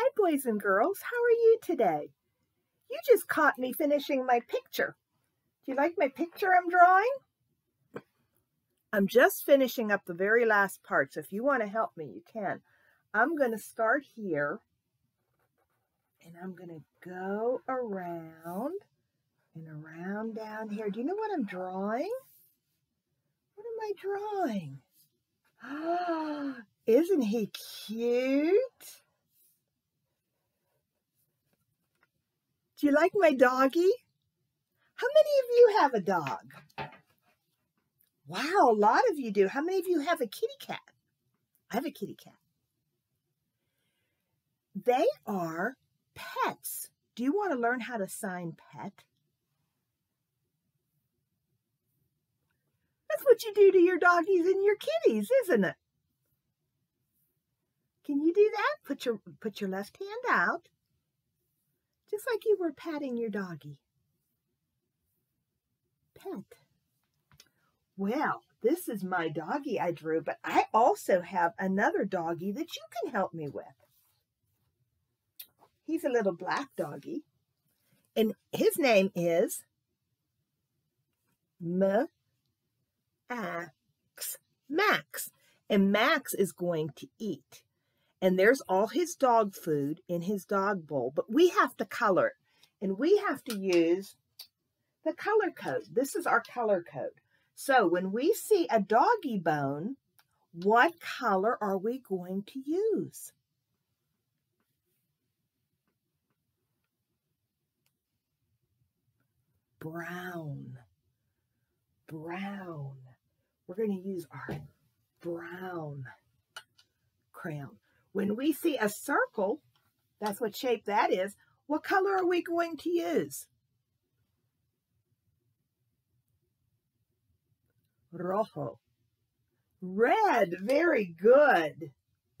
Hi, boys and girls. How are you today? You just caught me finishing my picture. Do you like my picture I'm drawing? I'm just finishing up the very last part, so if you want to help me, you can. I'm going to start here, and I'm going to go around and around down here. Do you know what I'm drawing? What am I drawing? Ah, isn't he cute? Do you like my doggy? How many of you have a dog? Wow, a lot of you do. How many of you have a kitty cat? I have a kitty cat. They are pets. Do you want to learn how to sign pet? That's what you do to your doggies and your kitties, isn't it? Can you do that? Put your put your left hand out. Just like you were patting your doggy. Pet. Well, this is my doggy I drew, but I also have another doggy that you can help me with. He's a little black doggy, and his name is Max. Max. And Max is going to eat. And there's all his dog food in his dog bowl, but we have to color it. And we have to use the color code. This is our color code. So when we see a doggy bone, what color are we going to use? Brown. Brown. We're going to use our brown crayon. When we see a circle, that's what shape that is, what color are we going to use? Rojo. Red, very good.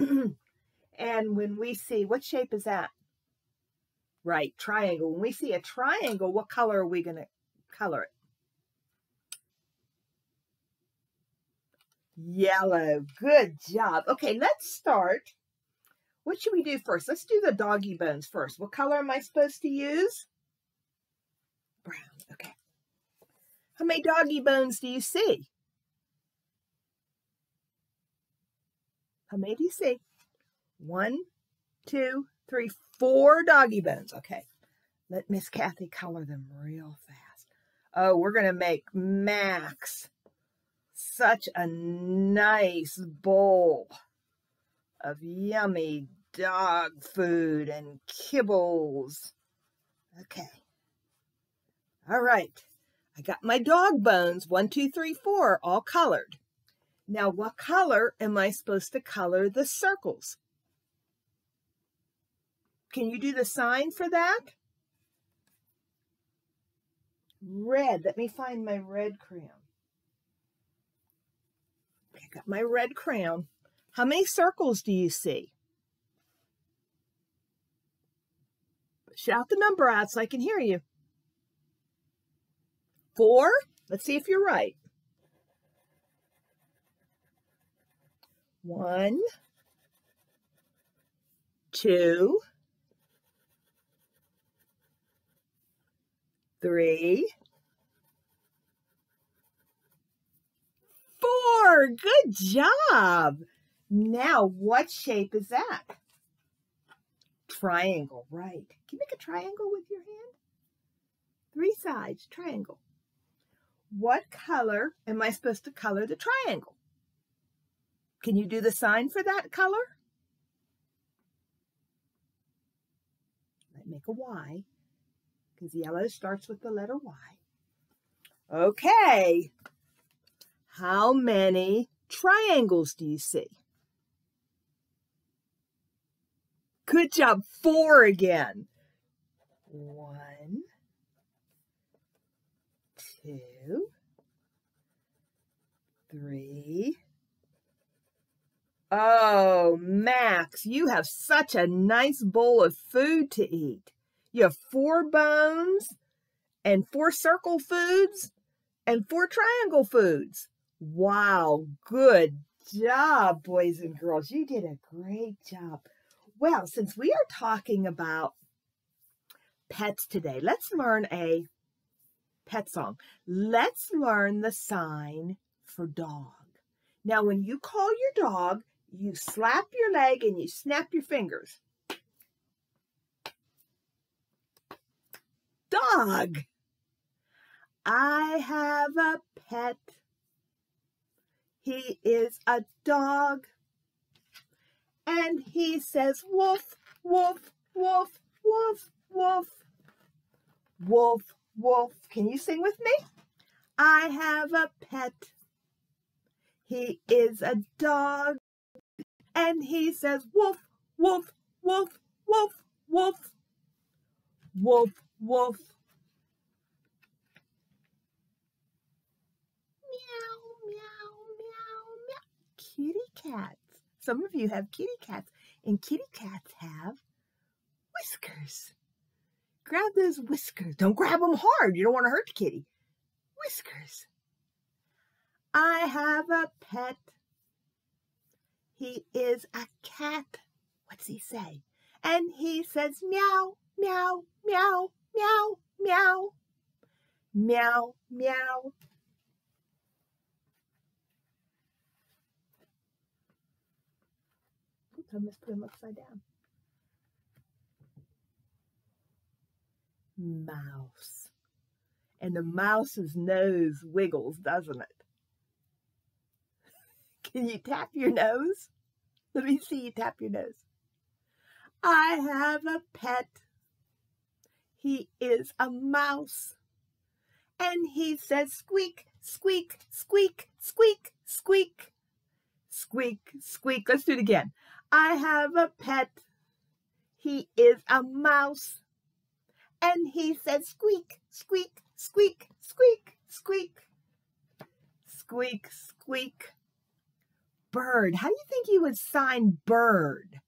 and when we see, what shape is that? Right, triangle. When we see a triangle, what color are we going to color it? Yellow. Good job. Okay, let's start what should we do first? Let's do the doggy bones first. What color am I supposed to use? Brown. Okay. How many doggy bones do you see? How many do you see? One, two, three, four doggy bones. Okay. Let Miss Cathy color them real fast. Oh, we're going to make Max such a nice bowl of yummy dog food and kibbles. Okay. All right. I got my dog bones, one, two, three, four, all colored. Now, what color am I supposed to color the circles? Can you do the sign for that? Red. Let me find my red crayon. I got my red crayon. How many circles do you see? Shout the number out so I can hear you. Four. Let's see if you're right. One, two, three, four. Good job. Now, what shape is that? Triangle, right. Can you make a triangle with your hand? Three sides, triangle. What color am I supposed to color the triangle? Can you do the sign for that color? Make a Y, because yellow starts with the letter Y. Okay. How many triangles do you see? Good job. Four again. One, two, three. Oh, Max, you have such a nice bowl of food to eat. You have four bones and four circle foods and four triangle foods. Wow, good job, boys and girls. You did a great job. Well, since we are talking about pets today, let's learn a pet song. Let's learn the sign for dog. Now, when you call your dog, you slap your leg and you snap your fingers. Dog. I have a pet. He is a dog. And he says, woof, woof, woof, woof, woof. wolf, woof. Can you sing with me? I have a pet. He is a dog. And he says, woof, wolf, woof, woof, woof. Woof, woof. Meow, meow, meow, meow. Kitty cats. Some of you have kitty cats, and kitty cats have whiskers. Grab those whiskers. Don't grab them hard. You don't want to hurt the kitty. Whiskers. I have a pet. He is a cat. What's he say? And he says meow, meow, meow, meow, meow. Meow, meow. Oops, I must put him upside down. Mouse. And the mouse's nose wiggles, doesn't it? Can you tap your nose? Let me see you tap your nose. I have a pet. He is a mouse. And he says squeak, squeak, squeak, squeak, squeak, squeak, squeak. Let's do it again. I have a pet. He is a mouse. And he says squeak, squeak, squeak, squeak, squeak, squeak, squeak. Bird. How do you think you would sign bird?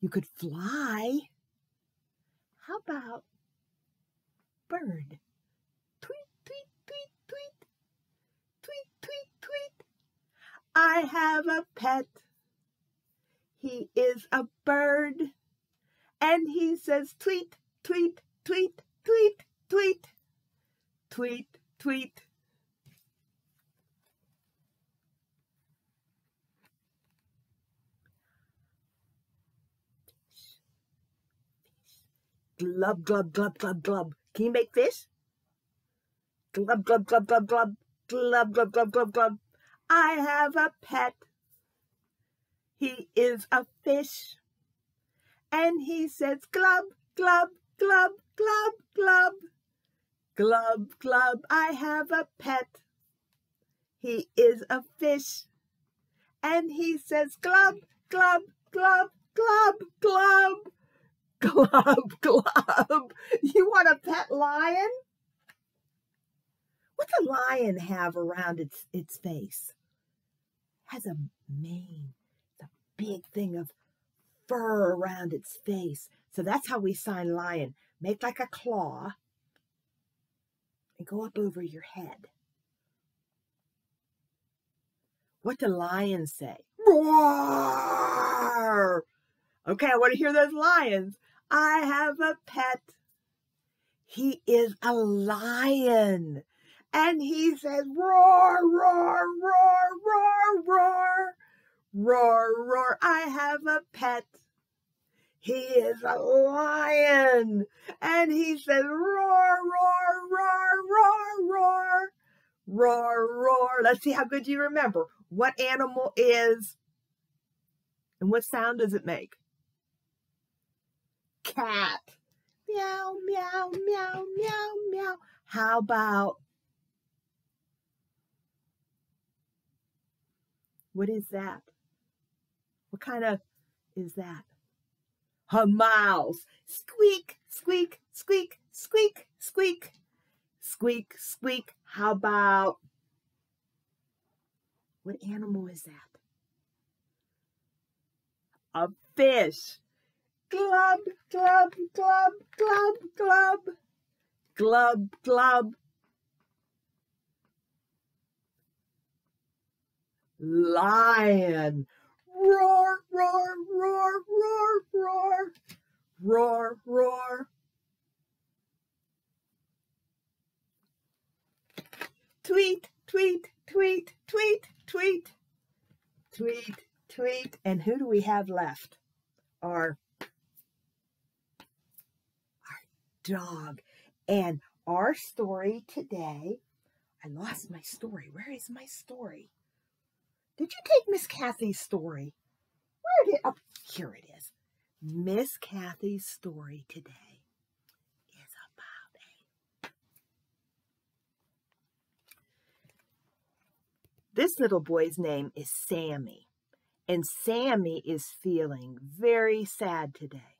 You could fly. How about bird? Tweet, tweet, tweet, tweet. Tweet, tweet, tweet. I have a pet. He is a bird. And he says tweet, tweet, tweet, tweet, tweet. Tweet, tweet. Glub, glub, glub, glub, glub. Can you make fish? Glub, glub, glub, glub, glub. Glub, glub, glub, glub, glub. I have a pet. He is a fish. And he says glub, glub, glub, glub, glub. Glub, glub, I have a pet. He is a fish. And he says glub, glub, glub, glub, glub. Glub, glub. You want a pet lion? What's a lion have around its its face? Has a mane, a big thing of fur around its face. So that's how we sign lion. Make like a claw and go up over your head. What do lions say? Roar! Okay, I want to hear those lions. I have a pet. He is a lion. And he says, roar, roar, roar, roar, roar, roar, roar. I have a pet. He is a lion. And he says, roar, roar, roar, roar, roar, roar, roar. Let's see how good you remember. What animal is and what sound does it make? cat. Meow, meow, meow, meow, meow. How about, what is that? What kind of is that? A mouse. Squeak, squeak, squeak, squeak, squeak, squeak, squeak. How about, what animal is that? A fish. Glub, glub, glub, glub, glub. Glub, glub. Lion. Roar, roar, roar, roar, roar. roar, roar. Tweet, tweet, tweet, tweet, tweet, tweet, tweet. And who do we have left? Our, our dog. And our story today, I lost my story. Where is my story? Did you take Miss Cathy's story? Where did, oh, here it is. Miss Cathy's story today is about a This little boy's name is Sammy, and Sammy is feeling very sad today.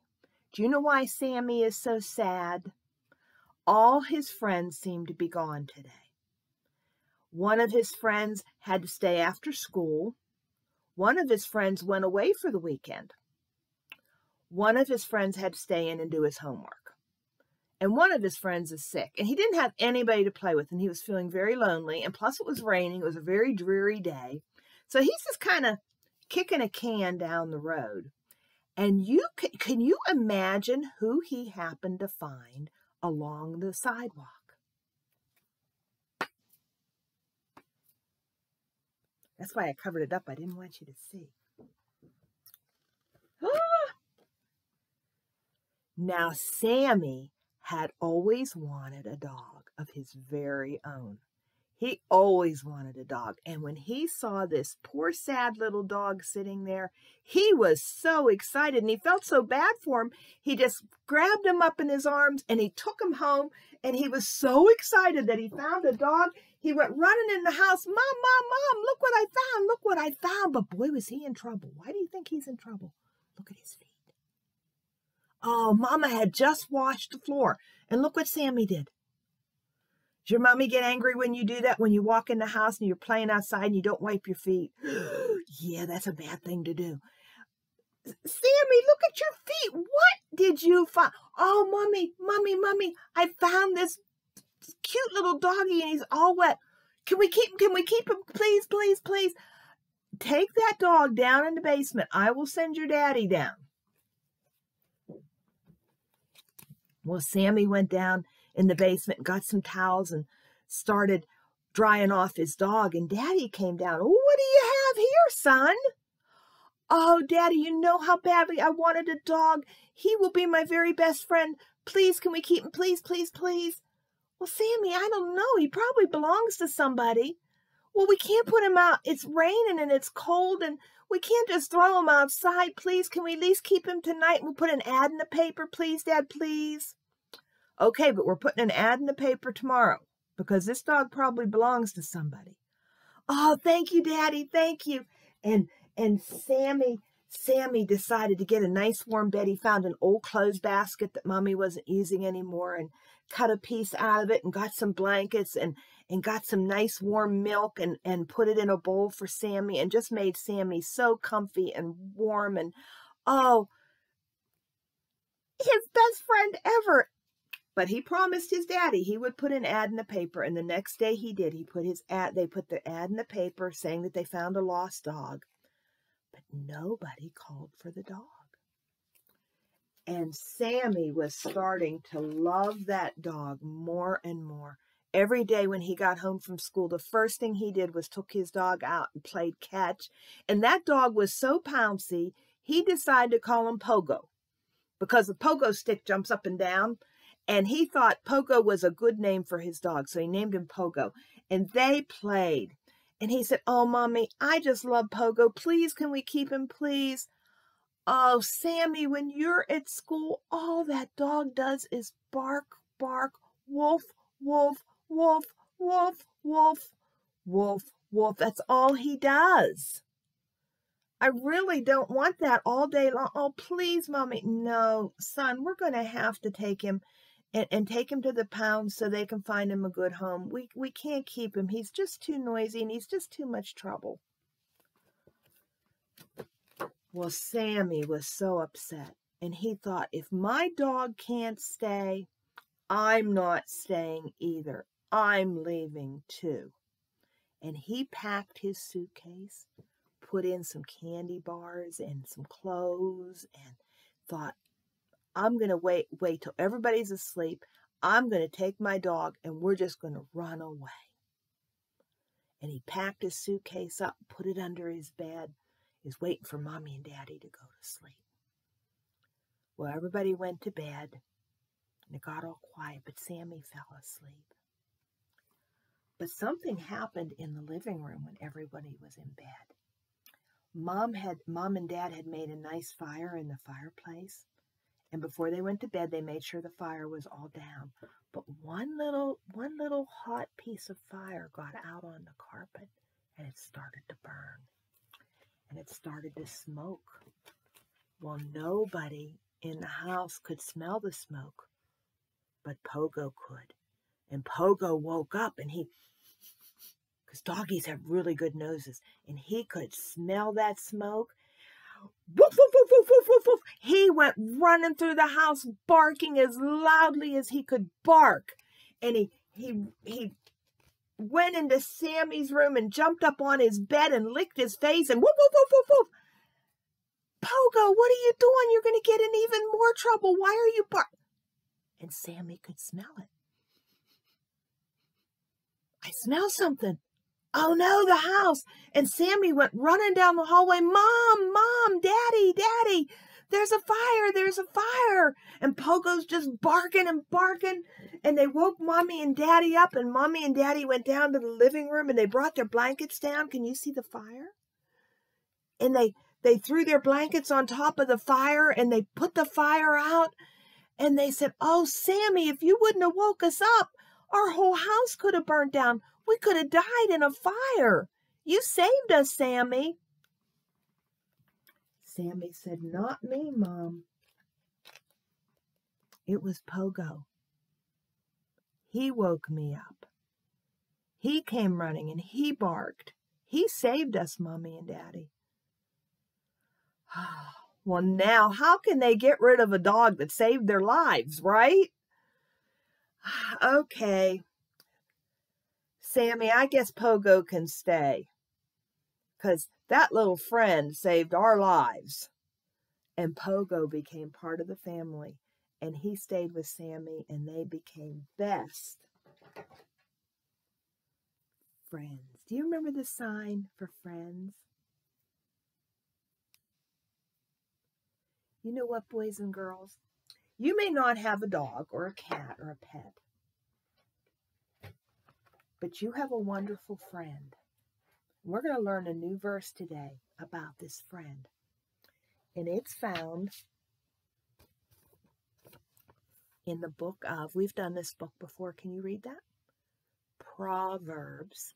Do you know why Sammy is so sad? All his friends seem to be gone today. One of his friends had to stay after school. One of his friends went away for the weekend. One of his friends had to stay in and do his homework. And one of his friends is sick. And he didn't have anybody to play with. And he was feeling very lonely. And plus, it was raining. It was a very dreary day. So he's just kind of kicking a can down the road. And you can, can you imagine who he happened to find along the sidewalk? That's why I covered it up. I didn't want you to see. now, Sammy had always wanted a dog of his very own. He always wanted a dog. And when he saw this poor, sad little dog sitting there, he was so excited and he felt so bad for him. He just grabbed him up in his arms and he took him home. And he was so excited that he found a dog. He went running in the house, Mom, Mom, Mom, look what I found. Look what I found. But boy, was he in trouble. Why do you think he's in trouble? Look at his feet. Oh, Mama had just washed the floor. And look what Sammy did. Does your mommy get angry when you do that? When you walk in the house and you're playing outside and you don't wipe your feet? yeah, that's a bad thing to do. Sammy, look at your feet. What did you find? Oh, mommy, mommy, mommy, I found this cute little doggy and he's all wet. Can we keep him? can we keep him? Please, please, please. Take that dog down in the basement. I will send your daddy down. Well, Sammy went down in the basement, got some towels, and started drying off his dog. And Daddy came down. What do you have here, son? Oh, Daddy, you know how badly I wanted a dog. He will be my very best friend. Please, can we keep him? Please, please, please. Well, Sammy, I don't know. He probably belongs to somebody. Well, we can't put him out. It's raining and it's cold and we can't just throw him outside. Please, can we at least keep him tonight? We'll put an ad in the paper, please, Dad, please. Okay, but we're putting an ad in the paper tomorrow because this dog probably belongs to somebody. Oh, thank you, Daddy. Thank you. And and Sammy Sammy decided to get a nice warm bed. He found an old clothes basket that Mommy wasn't using anymore and cut a piece out of it and got some blankets and and got some nice warm milk and and put it in a bowl for Sammy and just made Sammy so comfy and warm and oh his best friend ever but he promised his daddy he would put an ad in the paper, and the next day he did. He put his ad, they put the ad in the paper saying that they found a lost dog. But nobody called for the dog. And Sammy was starting to love that dog more and more. Every day when he got home from school, the first thing he did was took his dog out and played catch. And that dog was so pouncy, he decided to call him Pogo because the pogo stick jumps up and down and he thought Pogo was a good name for his dog, so he named him Pogo. And they played. And he said, Oh, mommy, I just love Pogo. Please, can we keep him, please? Oh, Sammy, when you're at school, all that dog does is bark, bark, wolf, wolf, wolf, wolf, wolf, wolf, wolf. That's all he does. I really don't want that all day long. Oh, please, mommy. No, son, we're going to have to take him and, and take him to the pound so they can find him a good home. We, we can't keep him. He's just too noisy and he's just too much trouble. Well, Sammy was so upset and he thought, if my dog can't stay, I'm not staying either. I'm leaving too. And he packed his suitcase, put in some candy bars and some clothes, and thought, I'm going to wait, wait till everybody's asleep. I'm going to take my dog and we're just going to run away. And he packed his suitcase up, put it under his bed, is waiting for mommy and daddy to go to sleep. Well, everybody went to bed and it got all quiet, but Sammy fell asleep. But something happened in the living room when everybody was in bed. Mom had mom and dad had made a nice fire in the fireplace. And before they went to bed, they made sure the fire was all down. But one little one little hot piece of fire got out on the carpet and it started to burn. And it started to smoke. Well, nobody in the house could smell the smoke, but Pogo could. And Pogo woke up and he because doggies have really good noses, and he could smell that smoke. Woof, woof, woof, woof, woof, woof. He went running through the house, barking as loudly as he could bark, and he he he went into Sammy's room and jumped up on his bed and licked his face and woof woof woof woof woof. Pogo, what are you doing? You're going to get in even more trouble. Why are you bark? And Sammy could smell it. I smell something oh no, the house. And Sammy went running down the hallway, Mom, Mom, Daddy, Daddy, there's a fire, there's a fire. And Pogo's just barking and barking. And they woke Mommy and Daddy up, and Mommy and Daddy went down to the living room and they brought their blankets down. Can you see the fire? And they they threw their blankets on top of the fire and they put the fire out. And they said, Oh, Sammy, if you wouldn't have woke us up, our whole house could have burned down. We could have died in a fire. You saved us, Sammy. Sammy said, Not me, Mom. It was Pogo. He woke me up. He came running and he barked. He saved us, Mommy and Daddy. well, now, how can they get rid of a dog that saved their lives, right? okay, Sammy, I guess Pogo can stay. Because that little friend saved our lives. And Pogo became part of the family. And he stayed with Sammy, and they became best friends. Do you remember the sign for friends? You know what, boys and girls? You may not have a dog or a cat or a pet, but you have a wonderful friend. We're going to learn a new verse today about this friend. And it's found in the book of, we've done this book before. Can you read that? Proverbs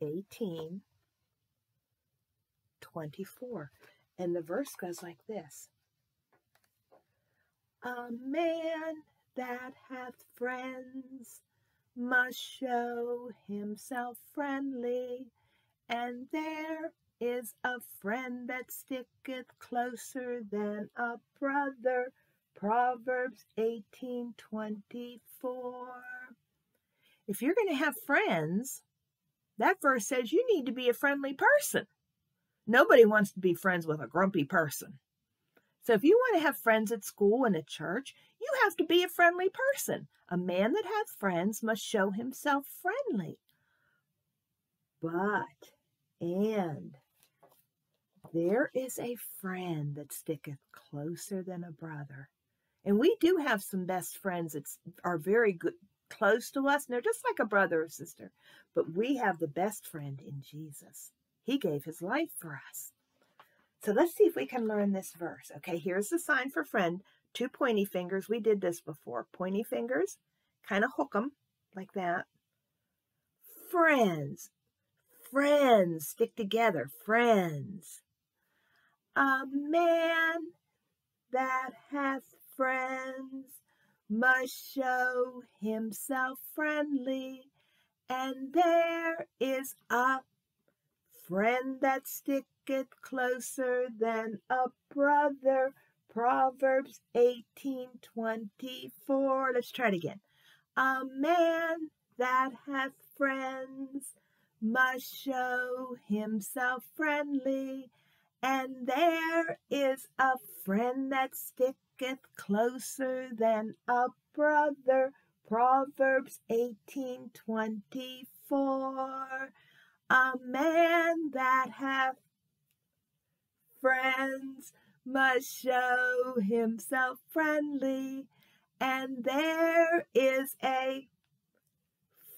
18 24. And the verse goes like this A man that hath friends must show himself friendly, and there is a friend that sticketh closer than a brother. Proverbs 18:24. If you're going to have friends, that verse says you need to be a friendly person. Nobody wants to be friends with a grumpy person. So if you want to have friends at school and at church, you have to be a friendly person. A man that has friends must show himself friendly. But, and, there is a friend that sticketh closer than a brother. And we do have some best friends that are very good, close to us, and they're just like a brother or sister. But we have the best friend in Jesus. He gave his life for us. So let's see if we can learn this verse. Okay, here's the sign for friend. Two pointy fingers. We did this before. Pointy fingers, kind of hook them like that. Friends. Friends. Stick together. Friends. A man that hath friends must show himself friendly. And there is a friend that sticketh closer than a brother. Proverbs 18:24. Let's try it again. A man that hath friends must show himself friendly, And there is a friend that sticketh closer than a brother. Proverbs 18:24. A man that hath friends must show himself friendly. And there is a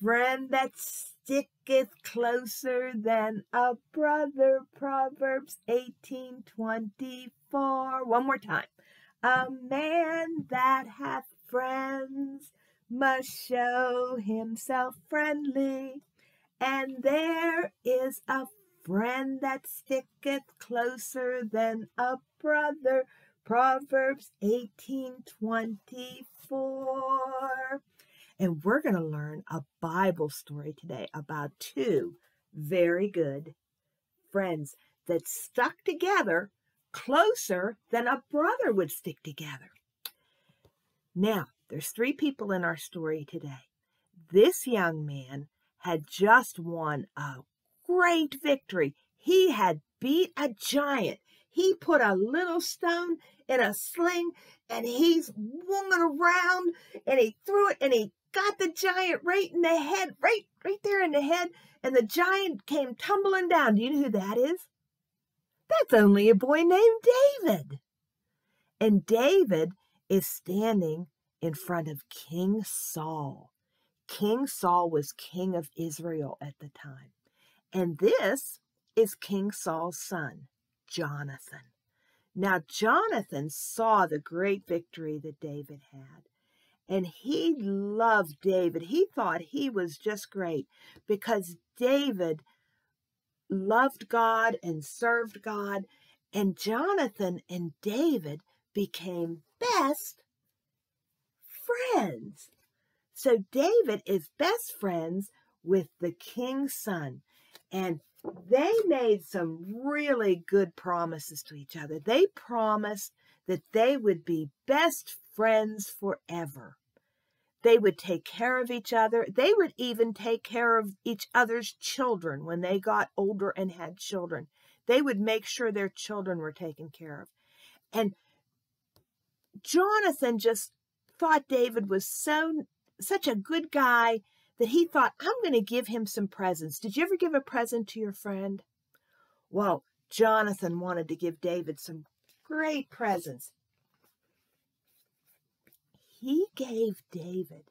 friend that sticketh closer than a brother. Proverbs 18:24. One more time. A man that hath friends must show himself friendly. And there is a friend that sticketh closer than a brother. Proverbs 18:24. And we're going to learn a Bible story today about two very good friends that stuck together closer than a brother would stick together. Now, there's three people in our story today. This young man had just won a great victory. He had beat a giant. He put a little stone in a sling and he's it around and he threw it and he got the giant right in the head, right, right there in the head, and the giant came tumbling down. Do you know who that is? That's only a boy named David. And David is standing in front of King Saul. King Saul was king of Israel at the time. And this is King Saul's son, Jonathan. Now, Jonathan saw the great victory that David had. And he loved David. He thought he was just great because David loved God and served God. And Jonathan and David became best friends. So David is best friends with the king's son. And they made some really good promises to each other. They promised that they would be best friends forever. They would take care of each other. They would even take care of each other's children when they got older and had children. They would make sure their children were taken care of. And Jonathan just thought David was so such a good guy that he thought, I'm going to give him some presents. Did you ever give a present to your friend? Well, Jonathan wanted to give David some great presents he gave David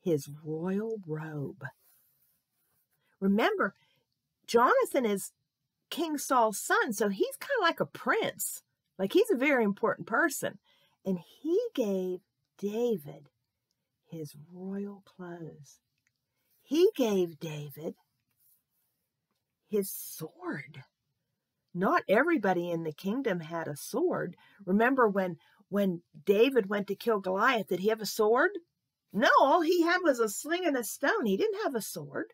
his royal robe. Remember, Jonathan is King Saul's son, so he's kind of like a prince. Like he's a very important person. And he gave David his royal clothes. He gave David his sword. Not everybody in the kingdom had a sword. Remember when when David went to kill Goliath, did he have a sword? No, all he had was a sling and a stone. He didn't have a sword.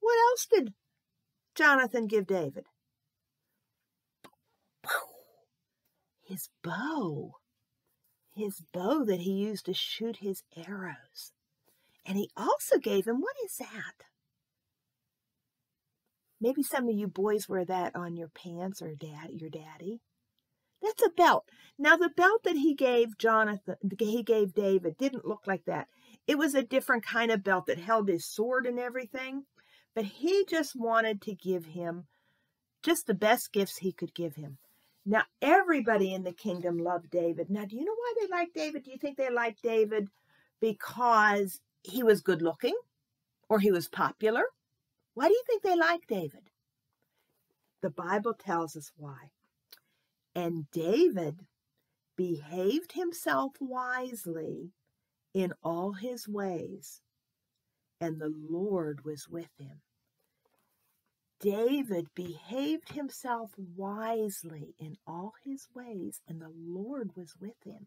What else did Jonathan give David? His bow. His bow that he used to shoot his arrows. And he also gave him, what is that? Maybe some of you boys wear that on your pants or dad, your daddy. That's a belt. Now the belt that he gave Jonathan, he gave David didn't look like that. It was a different kind of belt that held his sword and everything. But he just wanted to give him just the best gifts he could give him. Now everybody in the kingdom loved David. Now do you know why they liked David? Do you think they liked David because he was good looking or he was popular? Why do you think they liked David? The Bible tells us why. And David behaved himself wisely in all his ways, and the Lord was with him. David behaved himself wisely in all his ways, and the Lord was with him.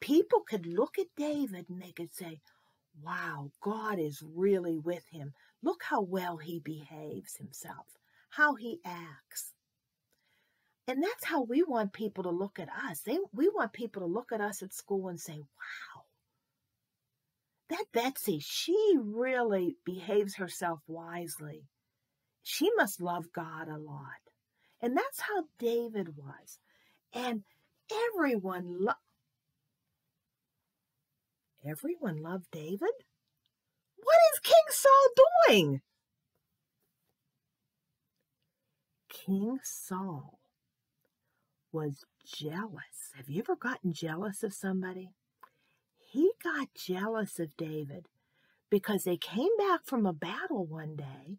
People could look at David and they could say, Wow, God is really with him. Look how well he behaves himself, how he acts. And that's how we want people to look at us. They, we want people to look at us at school and say, wow, that Betsy, she really behaves herself wisely. She must love God a lot. And that's how David was. And everyone loved everyone loved David? What is King Saul doing? King Saul was jealous. Have you ever gotten jealous of somebody? He got jealous of David because they came back from a battle one day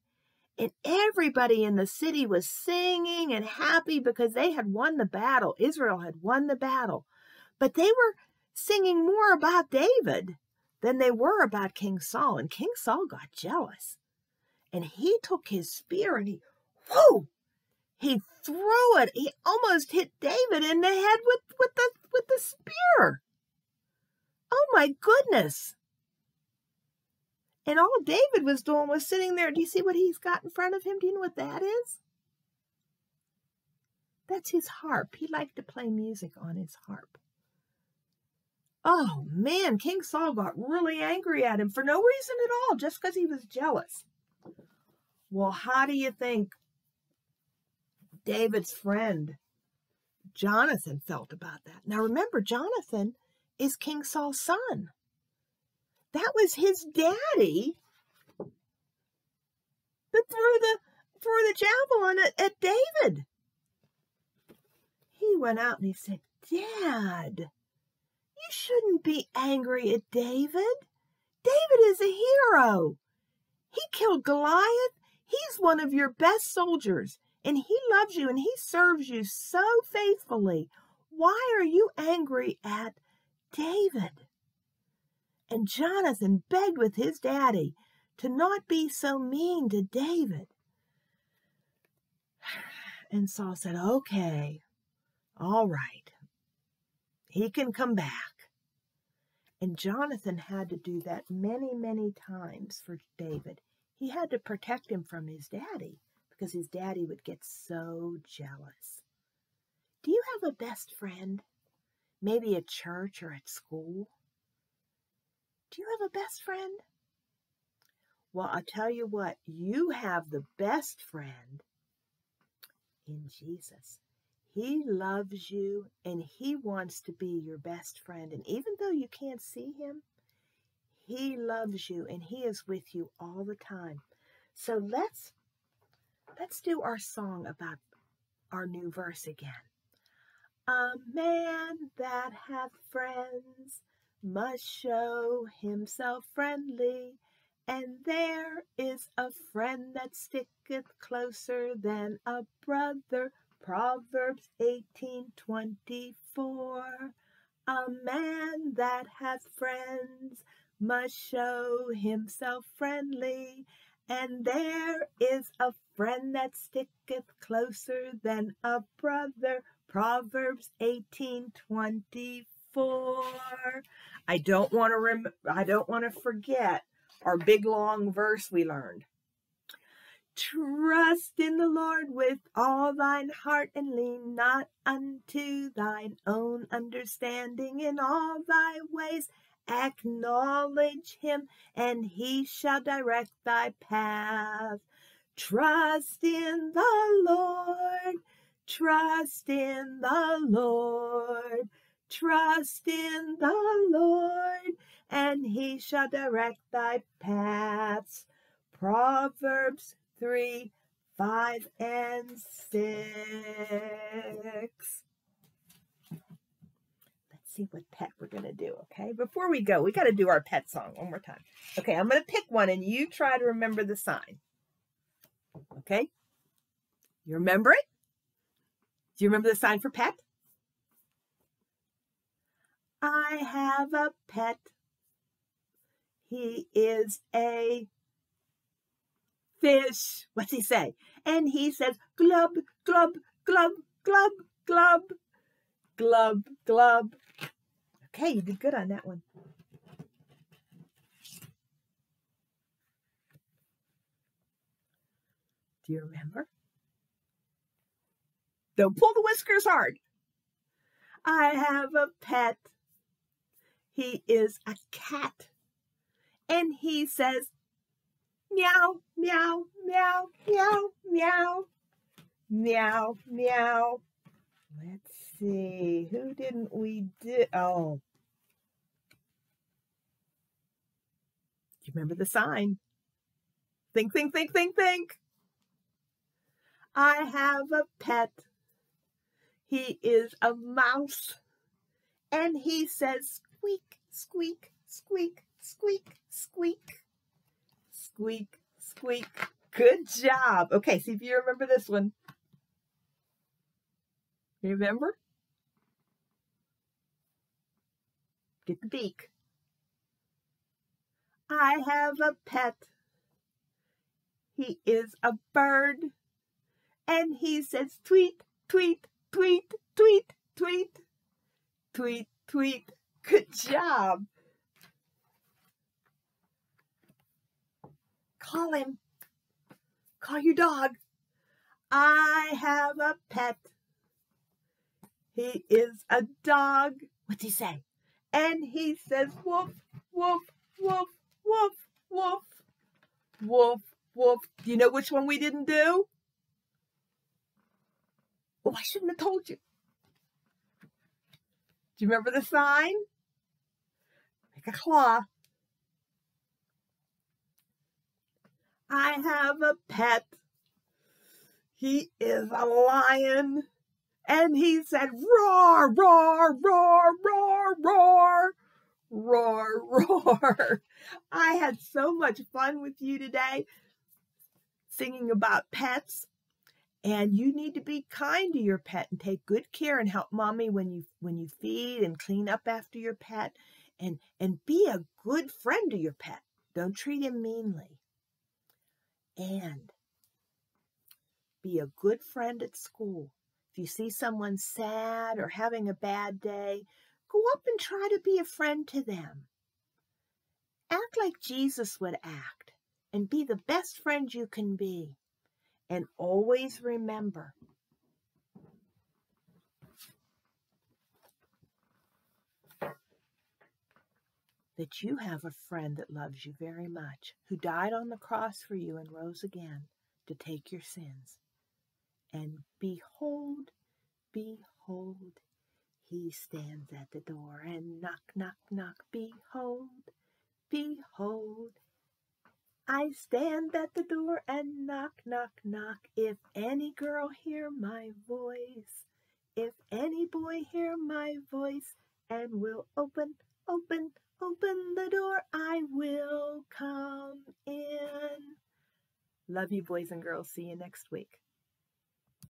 and everybody in the city was singing and happy because they had won the battle. Israel had won the battle. But they were singing more about David than they were about King Saul. And King Saul got jealous. And he took his spear and he, whoo, he threw it. He almost hit David in the head with, with the with the spear. Oh my goodness. And all David was doing was sitting there. Do you see what he's got in front of him? Do you know what that is? That's his harp. He liked to play music on his harp. Oh man, King Saul got really angry at him for no reason at all, just because he was jealous. Well, how do you think David's friend Jonathan felt about that? Now remember, Jonathan is King Saul's son. That was his daddy that threw the threw the javelin at, at David. He went out and he said, Dad, you shouldn't be angry at David. David is a hero. He killed Goliath. He's one of your best soldiers, and he loves you and he serves you so faithfully. Why are you angry at David? And Jonathan begged with his daddy to not be so mean to David. And Saul said, Okay, all right. He can come back. And Jonathan had to do that many, many times for David. He had to protect him from his daddy because his daddy would get so jealous. Do you have a best friend? Maybe at church or at school? Do you have a best friend? Well, I'll tell you what, you have the best friend in Jesus. He loves you and he wants to be your best friend. And even though you can't see him, he loves you and he is with you all the time. So let's let's do our song about our new verse again. A man that hath friends must show himself friendly, and there is a friend that sticketh closer than a brother. Proverbs 18:24 A man that hath friends must show himself friendly. And there is a friend that sticketh closer than a brother. Proverbs 18:24 I don't want to rem- I don't want to forget our big long verse we learned Trust in the Lord with all thine heart and lean not unto thine own understanding in all thy ways. Acknowledge him and he shall direct thy path. Trust in the Lord. Trust in the Lord. Trust in the Lord and he shall direct thy paths. Proverbs 3, 5, and 6. Let's see what pet we're going to do, okay? Before we go, we got to do our pet song one more time. Okay, I'm going to pick one and you try to remember the sign. Okay? You remember it? Do you remember the sign for pet? I have a pet. He is a fish. What's he say? And he says, glub, glub, glub, glub, glub, glub, glub. Okay, you did good on that one. Do you remember? Don't pull the whiskers hard. I have a pet. He is a cat. And he says, meow, meow, meow, meow, meow. Meow, meow. Let's see. Who didn't we do? Oh. You remember the sign? Think, think, think, think, think. I have a pet. He is a mouse. And he says squeak, squeak, squeak, squeak, squeak. Squeak, squeak. Good job. Okay, see if you remember this one. Remember? Get the beak. I have a pet. He is a bird. And he says tweet, tweet, tweet, tweet, tweet, tweet, tweet. Good job. Call him. Call your dog. I have a pet. He is a dog. What's he say? And he says woof, woof, woof, woof, woof, woof, woof. Do you know which one we didn't do? Oh, I shouldn't have told you. Do you remember the sign? Make a claw. I have a pet. He is a lion. And he said, roar, roar, roar, roar, roar, roar, roar. I had so much fun with you today singing about pets. And you need to be kind to your pet and take good care and help mommy when you when you feed and clean up after your pet and and be a good friend to your pet. Don't treat him meanly. And be a good friend at school. If you see someone sad or having a bad day, go up and try to be a friend to them. Act like Jesus would act and be the best friend you can be. And always remember that you have a friend that loves you very much, who died on the cross for you and rose again to take your sins. And behold, behold, he stands at the door and knock, knock, knock. Behold, behold, I stand at the door and knock, knock, knock. If any girl hear my voice, if any boy hear my voice, and will open, open, open the door, I will come in. Love you, boys and girls. See you next week.